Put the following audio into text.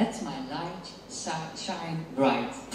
Let my light shine bright.